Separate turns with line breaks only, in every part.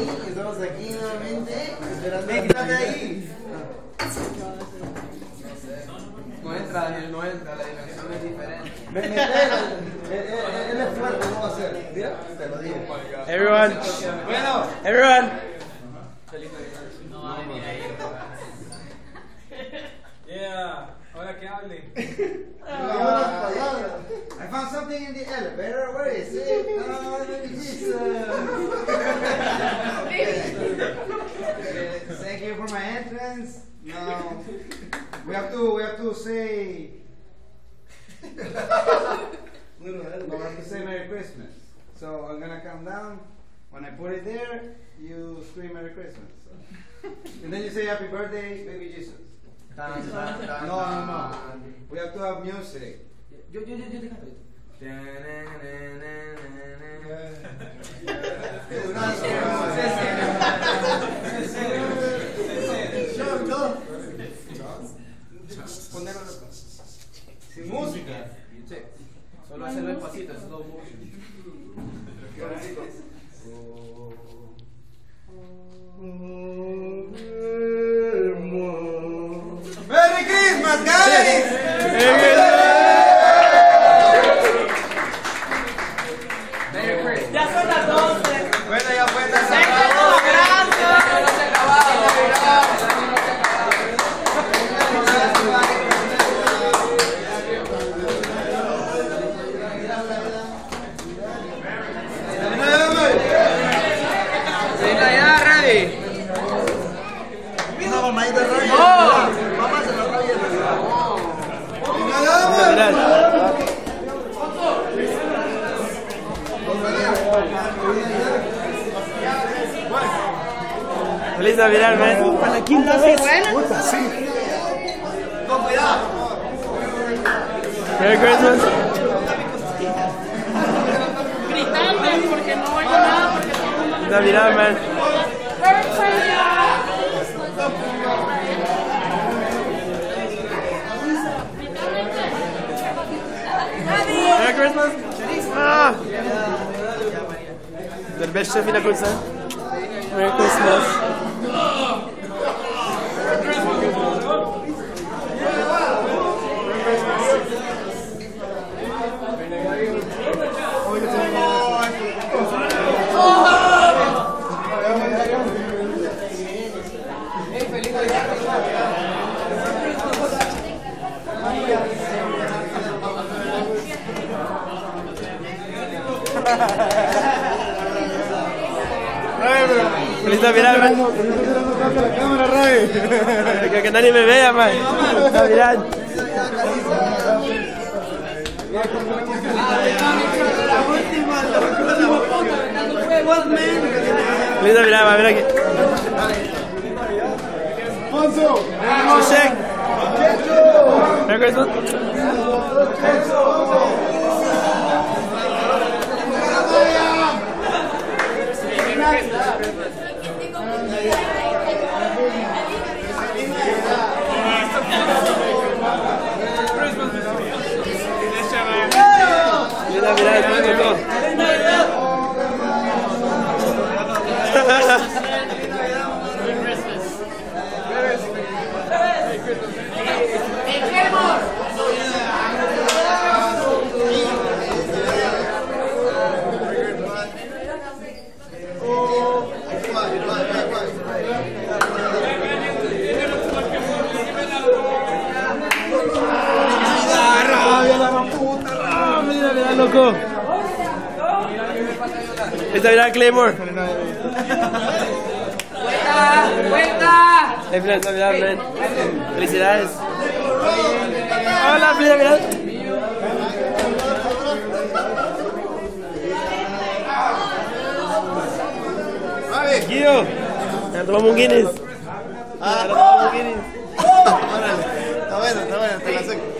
ahí, estamos aquí nuevamente, esperando. ¡Eh, quítate ahí!
No entra, Daniel, no entra, la dimensión es diferente.
Me, me él, él, él es fuerte, ¿cómo va a ser? Mira, te lo digo.
Everyone.
Bueno,
Everyone.
Yeah, ahora que hable.
I found something in the elevator. Where is it? Oh, baby Jesus. Uh, Thank you for my entrance. No, we have to. We have to say. no, we have to say Merry Christmas. So I'm gonna come down. When I put it there, you scream Merry Christmas. So. And then you say Happy Birthday, baby Jesus. No, no, no. We have to have music.
Yo, yo, yo, yo te
Man. Para la quinta vez.
Con cuidado.
Merry Christmas.
Gritando porque no oigo nada. Porque todo el mundo me
man. Merry Christmas. Ah. Der beste fina kurz sein. Merry Christmas. Feliz Navidad, man. Que, que nadie me vea, man. Navidad. Feliz Navidad, man. Mira aquí. Shake. Merry Christmas. Feliz loco. Feliz Navidad, Claymore.
¡Cuenta!
Eh, Feliz Navidad, man. Felicidades. Hola, feliz Navidad. Guido, ya tomamos un Guinness. Tomamos un Guinness.
Está bueno, está bueno, te la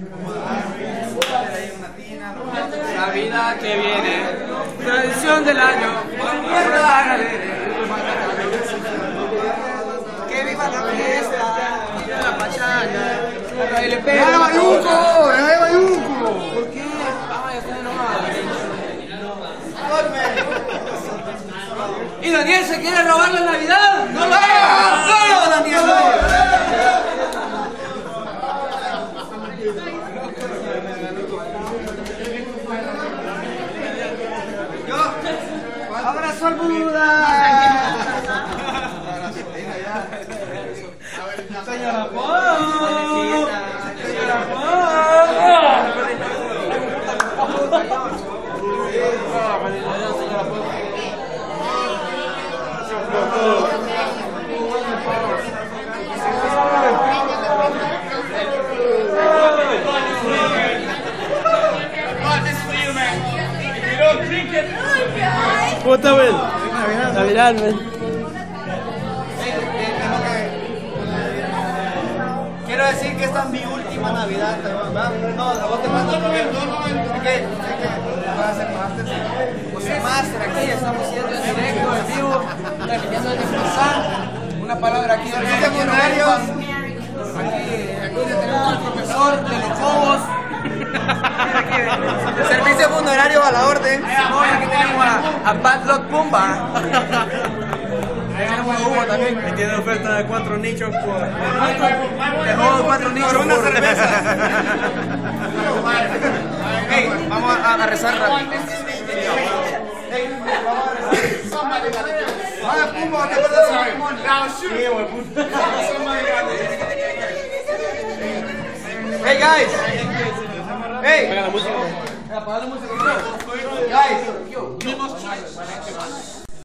Navidad. Navidad
que viene, tradición del año. Que viva la fiesta, la pachanga. Le pega. ¡Ya bayuco! ¡Ya bayuco! ¿Por qué? Ay, estoy enojado. ¿Y Daniel se quiere robar la Navidad? ¡No lo haga! ¡No lo Daniel! ¡Abrazo al Buda! ¡Señora Pau! ¡Señora
Puta, man. Navidad, man.
Esta es mi última Navidad, ¿verdad? No, la voz te mando. Es que, es que voy a hacer máster. Voy a hacer máster aquí, estamos haciendo en directo, en vivo, desde Croissant. Una palabra aquí del secundario. Aquí, tenemos al profesor de los cobos. Servicio funerario a la orden. Aquí tenemos a, a Bad Luck Pumba. Hugo también.
Y tiene oferta de cuatro nichos por.
Dejó cuatro niños una cerveza. Hey, vamos a, a rezar rápido. Hey, guys. Hey.
Paga la música.
Guys.